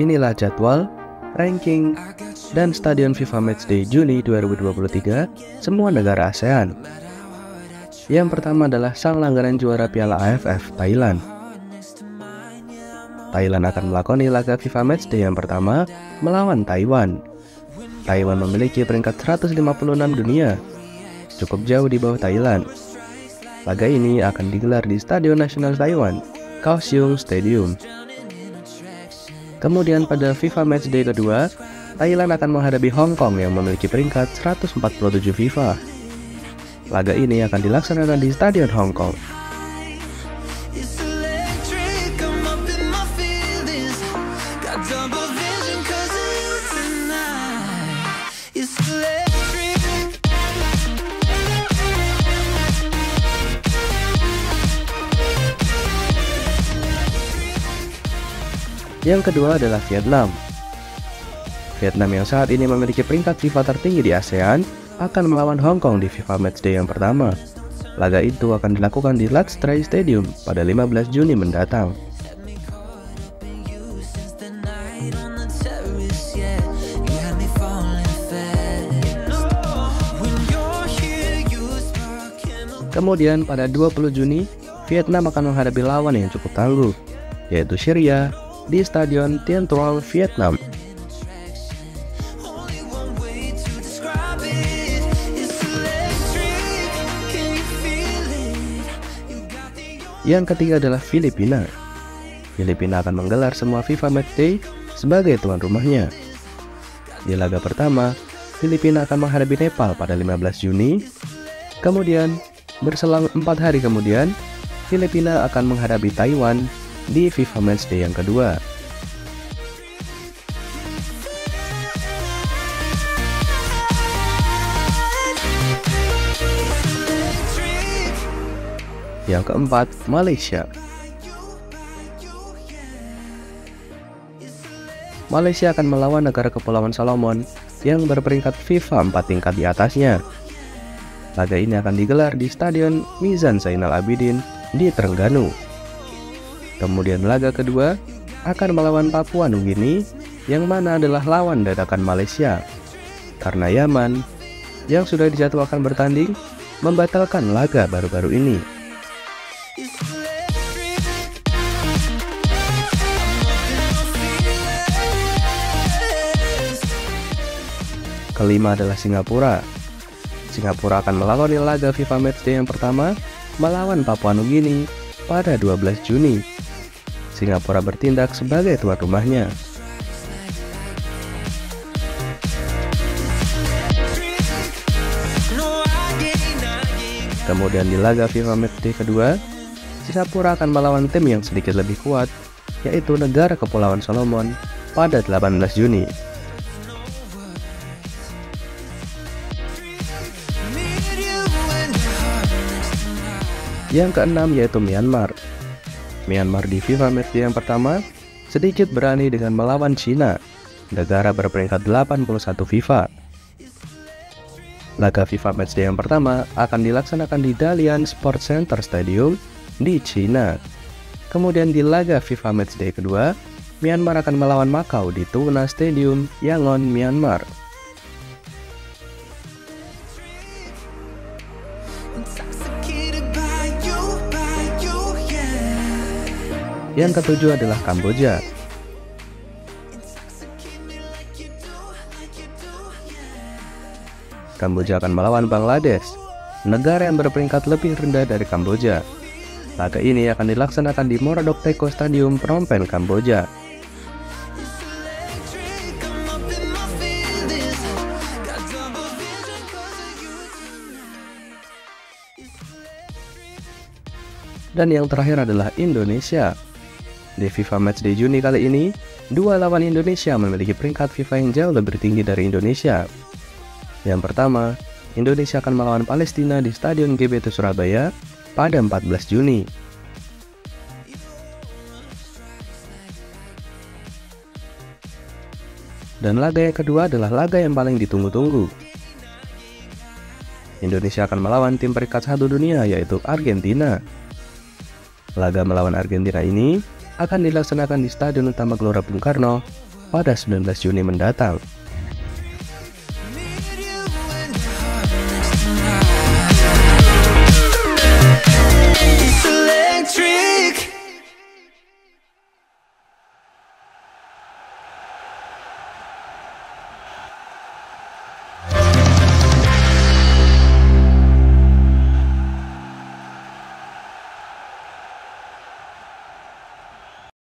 Inilah jadwal, ranking, dan stadion FIFA Matchday Juni 2023 semua negara ASEAN. Yang pertama adalah sang langganan juara Piala AFF Thailand. Thailand akan melakoni laga FIFA Matchday yang pertama melawan Taiwan. Taiwan memiliki peringkat 156 dunia, cukup jauh di bawah Thailand. Laga ini akan digelar di Stadion Nasional Taiwan, Kaohsiung Stadium. Kemudian pada FIFA Matchday kedua, Thailand akan menghadapi Hong Kong yang memiliki peringkat 147 FIFA. Laga ini akan dilaksanakan di Stadion Hong Kong. Yang kedua adalah Vietnam. Vietnam yang saat ini memiliki peringkat FIFA tertinggi di ASEAN akan melawan Hong Kong di FIFA Matchday yang pertama. Laga itu akan dilakukan di Lat Stray Stadium pada 15 Juni mendatang. Kemudian pada 20 Juni, Vietnam akan menghadapi lawan yang cukup tangguh, yaitu Syria di Stadion Tien Vietnam. Yang ketiga adalah Filipina. Filipina akan menggelar semua FIFA Matchday sebagai tuan rumahnya. Di laga pertama, Filipina akan menghadapi Nepal pada 15 Juni. Kemudian, berselang empat hari kemudian, Filipina akan menghadapi Taiwan di FIFA Matchday yang kedua. Yang keempat, Malaysia. Malaysia akan melawan negara Kepulauan Solomon yang berperingkat FIFA 4 tingkat di atasnya. Laga ini akan digelar di Stadion Mizan Zainal Abidin di Terengganu. Kemudian laga kedua akan melawan Papua Nugini yang mana adalah lawan dadakan Malaysia. Karena Yaman yang sudah dijadwalkan bertanding membatalkan laga baru-baru ini. Kelima adalah Singapura. Singapura akan melakoni laga FIFA Matchday yang pertama melawan Papua Nugini pada 12 Juni Singapura bertindak sebagai tuan rumahnya. Kemudian di laga FIFA Matchday kedua, Singapura akan melawan tim yang sedikit lebih kuat, yaitu negara Kepulauan Solomon pada 18 Juni. Yang keenam yaitu Myanmar. Myanmar di FIFA Matchday yang pertama sedikit berani dengan melawan China, negara berperingkat 81 FIFA. Laga FIFA Matchday yang pertama akan dilaksanakan di Dalian Sports Center Stadium di China. Kemudian di laga FIFA Matchday kedua, Myanmar akan melawan Macau di Tuna Stadium, Yangon, Myanmar. Yang ketujuh adalah Kamboja. Kamboja akan melawan Bangladesh, negara yang berperingkat lebih rendah dari Kamboja. Laga ini akan dilaksanakan di Moradok Teko Stadium Phnom Penh, Kamboja. Dan yang terakhir adalah Indonesia. Di FIFA Matchday Juni kali ini, dua lawan Indonesia memiliki peringkat FIFA yang jauh lebih tinggi dari Indonesia. Yang pertama, Indonesia akan melawan Palestina di Stadion GBT Surabaya pada 14 Juni. Dan laga yang kedua adalah laga yang paling ditunggu-tunggu. Indonesia akan melawan tim peringkat satu dunia yaitu Argentina. Laga melawan Argentina ini akan dilaksanakan di Stadion Utama Gelora Bung Karno pada 19 Juni mendatang.